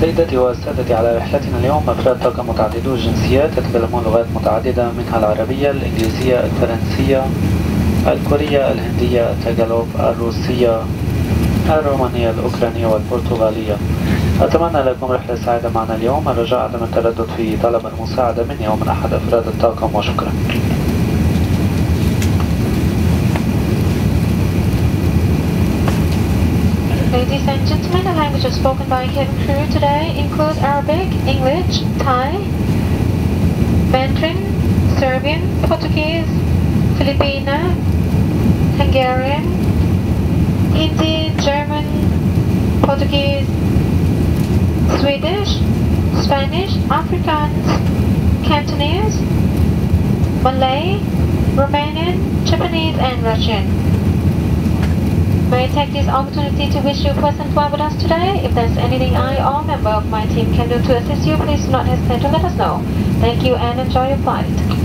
سيداتي وسادتي على رحلتنا اليوم أفراد طاقم متعددو الجنسيات يتكلمون لغات متعددة منها العربية الإنجليزية الفرنسية الكورية الهندية التاغالوغ الروسية الرومانية الأوكرانية والبرتغالية. أتمنى لكم رحلة سعيدة معنا اليوم. الرجاء عدم التردد في طلب المساعدة مني ومن أحد أفراد الطاقم وشكرا. Ladies and gentlemen, the languages spoken by cabin crew today include Arabic, English, Thai, Mandarin, Serbian, Portuguese, Filipino, Hungarian, Hindi, German, Portuguese, Swedish, Spanish, Afrikaans, Cantonese, Malay, Romanian, Japanese, and Russian. May I take this opportunity to wish you a pleasant flight with us today? If there's anything I or member of my team can do to assist you, please do not hesitate to let us know. Thank you and enjoy your flight.